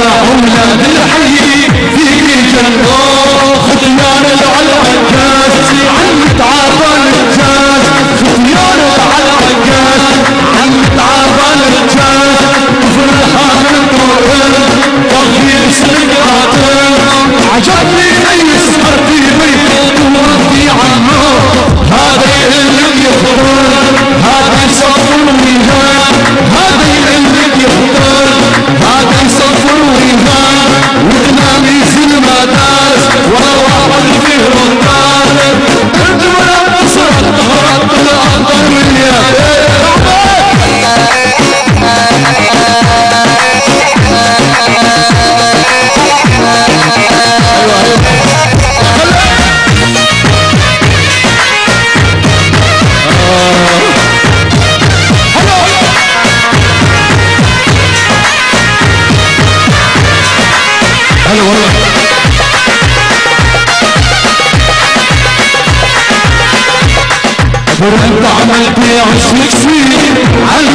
Là. وانت عملت عشق فيه على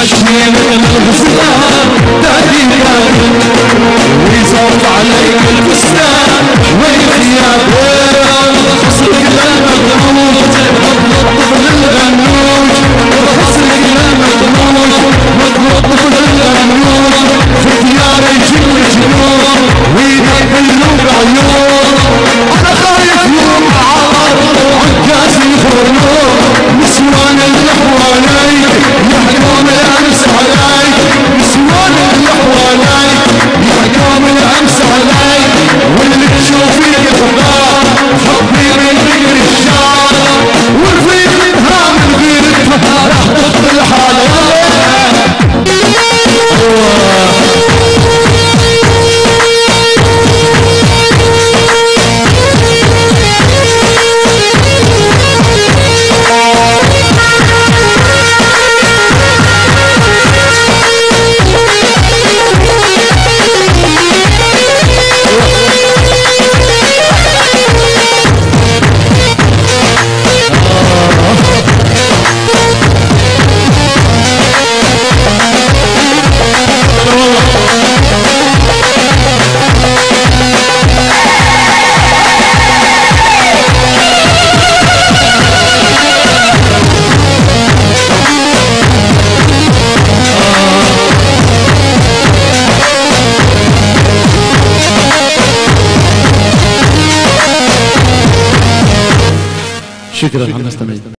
Kaşmir kızına derdim yarım Shukran, honestamente.